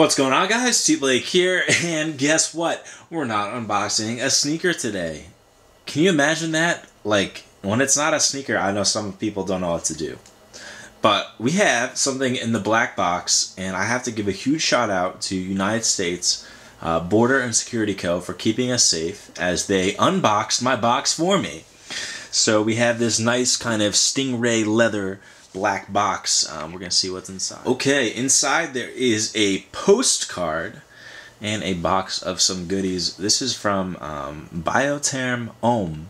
What's going on guys? T Blake here and guess what? We're not unboxing a sneaker today. Can you imagine that? Like when it's not a sneaker, I know some people don't know what to do. But we have something in the black box and I have to give a huge shout out to United States uh, Border and Security Co. for keeping us safe as they unboxed my box for me. So we have this nice kind of stingray leather black box. Um, we're going to see what's inside. Okay, inside there is a postcard and a box of some goodies. This is from um, Biotherm Homme.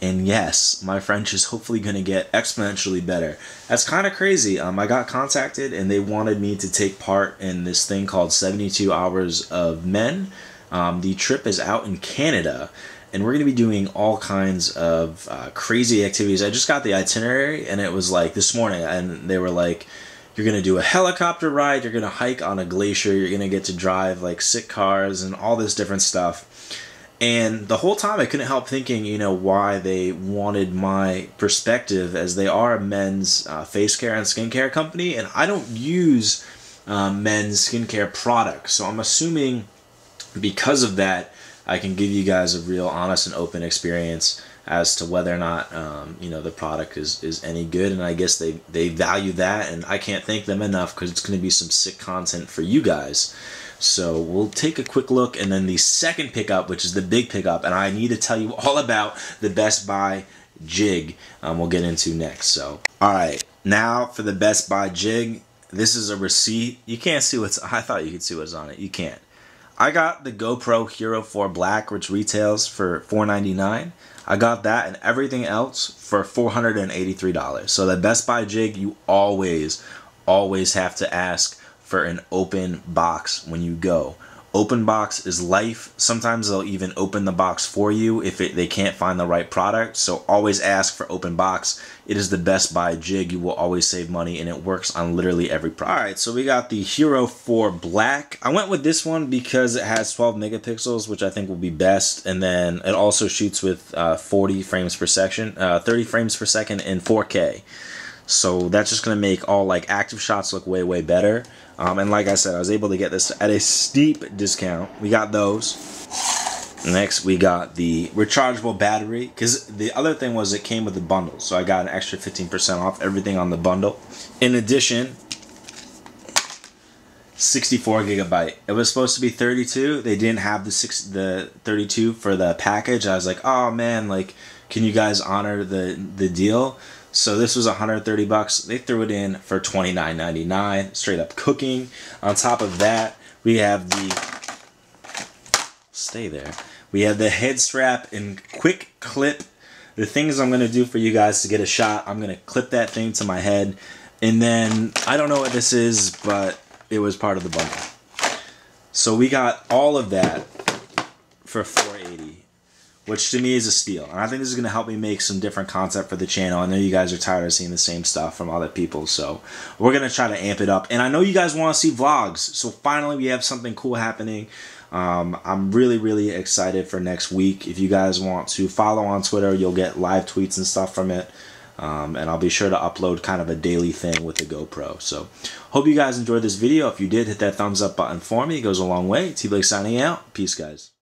And yes, my French is hopefully going to get exponentially better. That's kind of crazy. Um, I got contacted and they wanted me to take part in this thing called 72 Hours of Men. Um, the trip is out in Canada and we're going to be doing all kinds of uh, crazy activities. I just got the itinerary, and it was like this morning, and they were like, you're going to do a helicopter ride, you're going to hike on a glacier, you're going to get to drive like sick cars and all this different stuff. And the whole time I couldn't help thinking, you know, why they wanted my perspective as they are a men's uh, face care and skincare company, and I don't use um, men's skincare products. So I'm assuming because of that, I can give you guys a real honest and open experience as to whether or not um, you know the product is, is any good and I guess they they value that and I can't thank them enough because it's going to be some sick content for you guys. So we'll take a quick look and then the second pickup which is the big pickup and I need to tell you all about the Best Buy jig um, we'll get into next so. All right now for the Best Buy jig. This is a receipt. You can't see what's I thought you could see what's on it. You can't I got the GoPro Hero 4 Black, which retails for 499. I got that and everything else for $483. So the Best Buy jig, you always, always have to ask for an open box when you go. Open box is life. Sometimes they'll even open the box for you if it, they can't find the right product. So always ask for open box. It is the Best Buy jig. You will always save money and it works on literally every product. Alright, so we got the Hero 4 Black. I went with this one because it has 12 megapixels, which I think will be best. And then it also shoots with uh, 40 frames per second, uh, 30 frames per second in 4K. So that's just going to make all like active shots look way, way better. Um, and like I said, I was able to get this at a steep discount. We got those. Next, we got the rechargeable battery. Because the other thing was it came with the bundle. So I got an extra 15% off everything on the bundle. In addition, 64 gigabyte. It was supposed to be 32. They didn't have the six, the 32 for the package. I was like, oh man, like, can you guys honor the the deal? So this was 130 bucks. They threw it in for 29.99, straight up cooking. On top of that, we have the stay there. We have the head strap and quick clip. The things I'm to do for you guys to get a shot, I'm to clip that thing to my head. And then, I don't know what this is, but it was part of the bundle. So we got all of that for 480 which to me is a steal. And I think this is going to help me make some different content for the channel. I know you guys are tired of seeing the same stuff from other people, so we're going to try to amp it up. And I know you guys want to see vlogs, so finally we have something cool happening. Um, I'm really, really excited for next week. If you guys want to follow on Twitter, you'll get live tweets and stuff from it. Um, and I'll be sure to upload kind of a daily thing with the GoPro. So, hope you guys enjoyed this video. If you did, hit that thumbs up button for me. It goes a long way. T-Blake signing out. Peace, guys.